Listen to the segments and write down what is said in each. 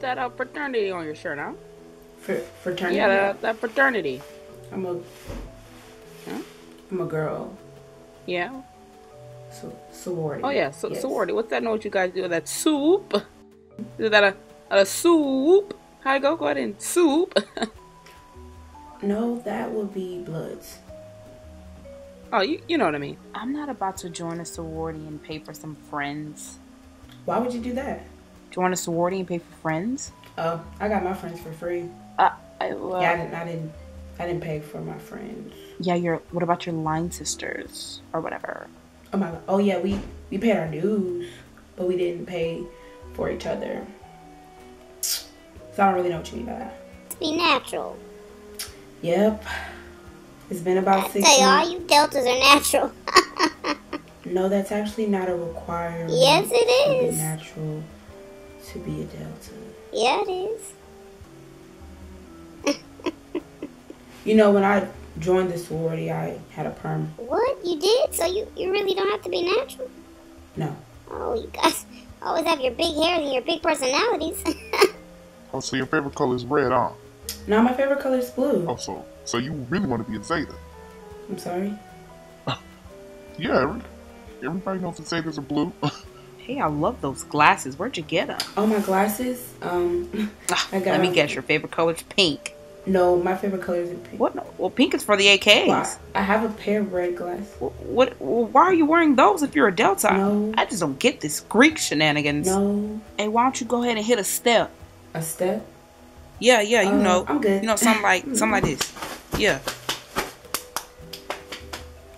that uh, fraternity on your shirt, huh? Fr- fraternity. Yeah, that, that fraternity. I'm a. Huh? I'm a girl. Yeah. So sorority. Oh yeah, so, Yes. sorority. What's that? Know what you guys do? That soup. Is that a a soup? How you go? Go ahead and soup. No, that would be Bloods. oh, you you know what I mean. I'm not about to join a sorority and pay for some friends. Why would you do that? Join a sorority and pay for friends? Oh, I got my friends for free. Uh, I, well, yeah, I didn't. I didn't. I didn't pay for my friends. yeah. Your what about your line sisters or whatever? Oh my god. Oh yeah, we we paid our dues, but we didn't pay for each other. So I don't really know what you mean by that. To be natural. Yep. It's been about six Tell you, all you deltas are natural. No, that's actually not a requirement. Yes, it is. To be natural to be a delta. yeah, it is. You know, when I joined the sorority, I had a perm. What you did? So you you really don't have to be natural? No. Oh, you guys always have your big hair and your big personalities. Oh, so your favorite color is red, huh? No, my favorite color is blue. Oh, so so you really want to be a Zeta? I'm sorry. Yeah, everybody knows that Zetas are blue. Hey, I love those glasses. Where'd you get them? Oh, my glasses. Um, I got. Let me guess. Your favorite color is pink. No, my favorite color is pink. What? No, Well, pink is for the AKs. I have a pair of red glasses. What, what? Why are you wearing those if you're a Delta? No. I just don't get this Greek shenanigans. No, Hey, why don't you go ahead and hit a step? a step. Yeah, yeah, you Uh, know. I'm good. You know, something like something like this. Yeah.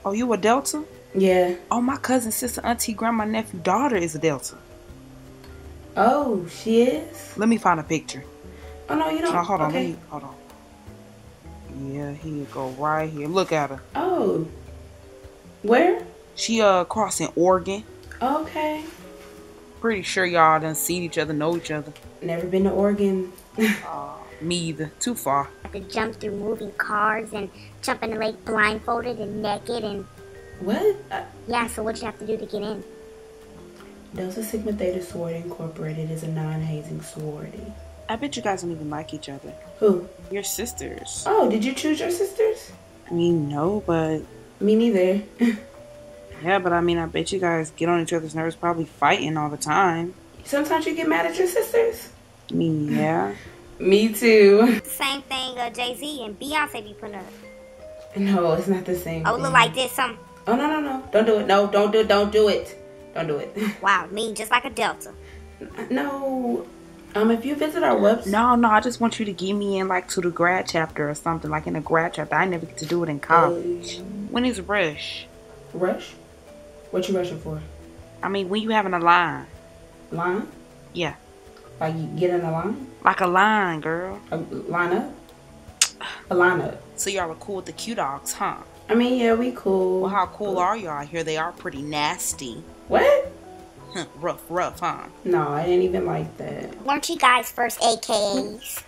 Oh, you a Delta? Yeah. Oh, my cousin, sister, auntie, grandma, nephew, daughter is a Delta. Oh, she is. Let me find a picture. Oh no, you don't. No, hold on. Let Okay. me, hold on. Yeah, here you go. Right here. Look at her. Oh. Where? She uh crossing Oregon. Okay. Pretty sure y'all done seen each other, know each other. Never been to Oregon. Uh, me either. Too far. have to jump through moving cars and jump in the lake blindfolded and naked and what? Uh, yeah. So what you have to do to get in? Delta Sigma Theta Sorority Incorporated is a non-hazing sorority. I bet you guys don't even like each other. Who? Your sisters. Oh, did you choose your sisters? I mean, no, but Me neither. yeah, but I mean, I bet you guys get on each other's nerves, probably fighting all the time. Sometimes you get mad at your sisters. I mean, yeah. Me too. Same thing. Uh, Jay Z and Beyonce be putting up. No, it's not the same. Oh, thing. look like this. Some Oh no no no! Don't do it! No, don't do it! Don't do it! Don't do it! wow, mean just like a delta. no. Um, if you visit our website, No, no, I just want you to get me in like to the grad chapter or something, like in the grad chapter. I never get to do it in college. When is rush? rush. What you rushing for? I mean, when you having a line. Line? Yeah. Like you get in a line? Like a line, girl. A line up? A line up. So y'all are cool with the Q dogs, huh? I mean, yeah, we cool. Well, how cool are y'all? I hear they are pretty nasty. What? Rough, rough, huh? No, I didn't even like that. Weren't you guys first AKAs?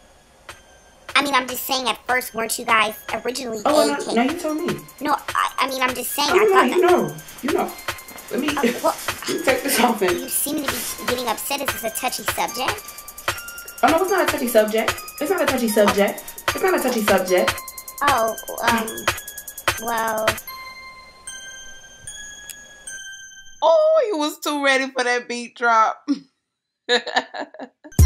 I mean, I'm just saying. At first, weren't you guys originally Oh, AKAs? no, no, you told me. No, I, I mean, I'm just saying. Oh, I you know, thought you that know, you know. Let me, Uh, well- let take this off you seem to be getting upset. Is this a touchy subject? Oh no, it's not a touchy subject. It's not a touchy subject. It's not a touchy subject. Oh, um, well, Oh, he was too ready for that beat drop.